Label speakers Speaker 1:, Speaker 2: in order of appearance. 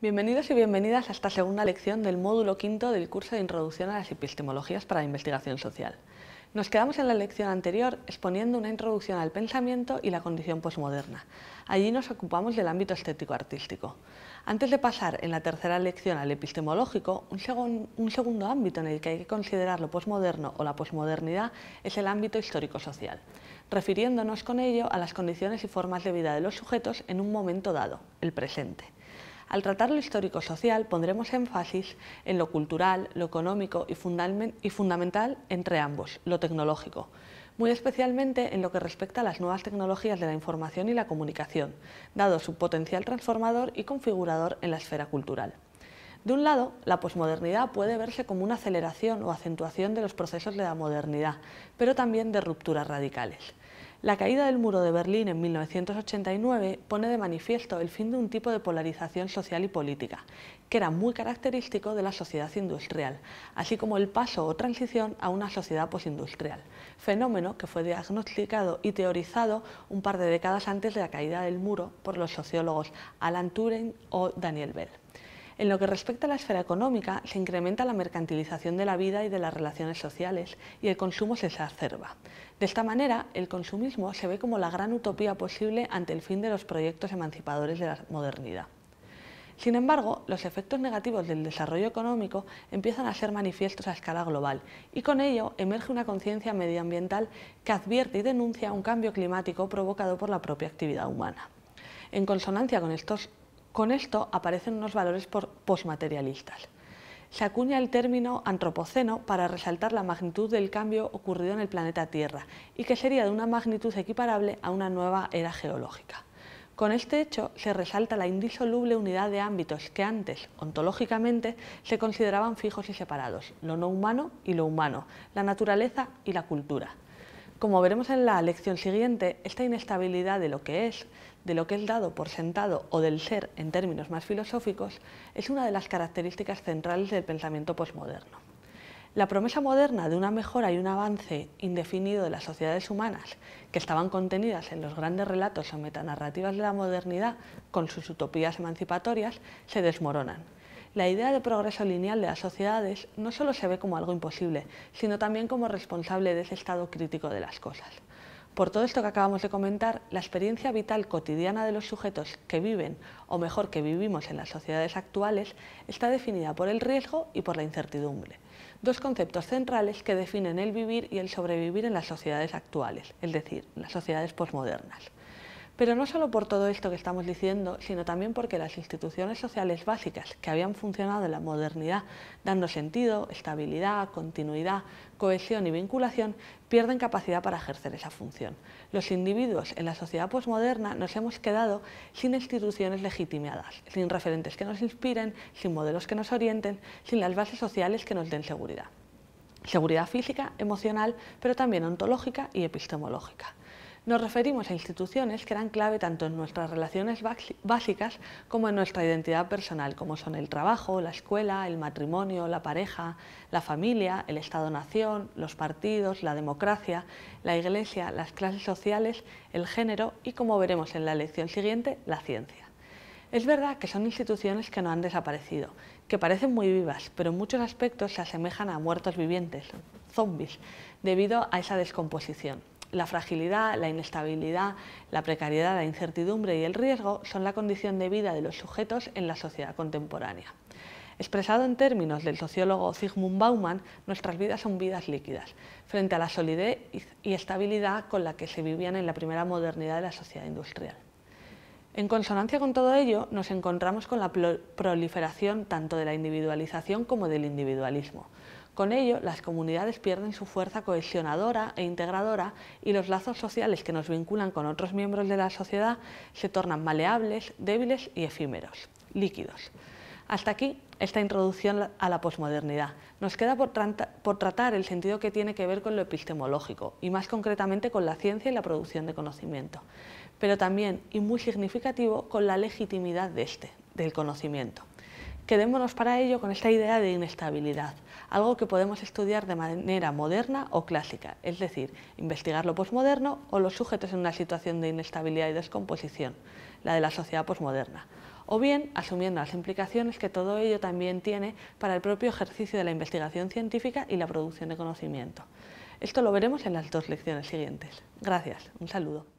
Speaker 1: Bienvenidos y bienvenidas a esta segunda lección del módulo quinto del curso de Introducción a las Epistemologías para la Investigación Social. Nos quedamos en la lección anterior exponiendo una introducción al pensamiento y la condición posmoderna. Allí nos ocupamos del ámbito estético-artístico. Antes de pasar en la tercera lección al epistemológico, un, un, segundo ámbito en el que hay que considerar lo posmoderno o la posmodernidad es el ámbito histórico-social, refiriéndonos con ello a las condiciones y formas de vida de los sujetos en un momento dado, el presente. Al tratar lo histórico-social pondremos énfasis en lo cultural, lo económico y, fundamental entre ambos, lo tecnológico, muy especialmente en lo que respecta a las nuevas tecnologías de la información y la comunicación, dado su potencial transformador y configurador en la esfera cultural. De un lado, la posmodernidad puede verse como una aceleración o acentuación de los procesos de la modernidad, pero también de rupturas radicales. La caída del muro de Berlín en 1989 pone de manifiesto el fin de un tipo de polarización social y política, que era muy característico de la sociedad industrial, así como el paso o transición a una sociedad posindustrial, fenómeno que fue diagnosticado y teorizado un par de décadas antes de la caída del muro por los sociólogos Alan Turing o Daniel Bell. En lo que respecta a la esfera económica, se incrementa la mercantilización de la vida y de las relaciones sociales y el consumo se exacerba. De esta manera, el consumismo se ve como la gran utopía posible ante el fin de los proyectos emancipadores de la modernidad. Sin embargo, los efectos negativos del desarrollo económico empiezan a ser manifiestos a escala global y con ello emerge una conciencia medioambiental que advierte y denuncia un cambio climático provocado por la propia actividad humana. En consonancia con estos con esto aparecen unos valores posmaterialistas. Se acuña el término antropoceno para resaltar la magnitud del cambio ocurrido en el planeta Tierra y que sería de una magnitud equiparable a una nueva era geológica. Con este hecho se resalta la indisoluble unidad de ámbitos que antes, ontológicamente, se consideraban fijos y separados, lo no humano y lo humano, la naturaleza y la cultura. Como veremos en la lección siguiente, esta inestabilidad de lo que es, de lo que es dado por sentado o del ser en términos más filosóficos, es una de las características centrales del pensamiento posmoderno. La promesa moderna de una mejora y un avance indefinido de las sociedades humanas, que estaban contenidas en los grandes relatos o metanarrativas de la modernidad con sus utopías emancipatorias, se desmoronan la idea de progreso lineal de las sociedades no solo se ve como algo imposible, sino también como responsable de ese estado crítico de las cosas. Por todo esto que acabamos de comentar, la experiencia vital cotidiana de los sujetos que viven, o mejor que vivimos en las sociedades actuales, está definida por el riesgo y por la incertidumbre, dos conceptos centrales que definen el vivir y el sobrevivir en las sociedades actuales, es decir, las sociedades posmodernas. Pero no solo por todo esto que estamos diciendo, sino también porque las instituciones sociales básicas que habían funcionado en la modernidad, dando sentido, estabilidad, continuidad, cohesión y vinculación, pierden capacidad para ejercer esa función. Los individuos en la sociedad posmoderna nos hemos quedado sin instituciones legitimadas, sin referentes que nos inspiren, sin modelos que nos orienten, sin las bases sociales que nos den seguridad. Seguridad física, emocional, pero también ontológica y epistemológica. Nos referimos a instituciones que eran clave tanto en nuestras relaciones básicas como en nuestra identidad personal, como son el trabajo, la escuela, el matrimonio, la pareja, la familia, el Estado-nación, los partidos, la democracia, la iglesia, las clases sociales, el género y, como veremos en la lección siguiente, la ciencia. Es verdad que son instituciones que no han desaparecido, que parecen muy vivas, pero en muchos aspectos se asemejan a muertos vivientes, zombies, debido a esa descomposición. La fragilidad, la inestabilidad, la precariedad, la incertidumbre y el riesgo son la condición de vida de los sujetos en la sociedad contemporánea. Expresado en términos del sociólogo Zygmunt Bauman, nuestras vidas son vidas líquidas, frente a la solidez y estabilidad con la que se vivían en la primera modernidad de la sociedad industrial. En consonancia con todo ello, nos encontramos con la proliferación tanto de la individualización como del individualismo. Con ello, las comunidades pierden su fuerza cohesionadora e integradora y los lazos sociales que nos vinculan con otros miembros de la sociedad se tornan maleables, débiles y efímeros, líquidos. Hasta aquí esta introducción a la posmodernidad. Nos queda por, tratar el sentido que tiene que ver con lo epistemológico y más concretamente con la ciencia y la producción de conocimiento, pero también, y muy significativo, con la legitimidad de este, del conocimiento. Quedémonos para ello con esta idea de inestabilidad, algo que podemos estudiar de manera moderna o clásica, es decir, investigar lo posmoderno o los sujetos en una situación de inestabilidad y descomposición, la de la sociedad posmoderna, o bien asumiendo las implicaciones que todo ello también tiene para el propio ejercicio de la investigación científica y la producción de conocimiento. Esto lo veremos en las dos lecciones siguientes. Gracias, un saludo.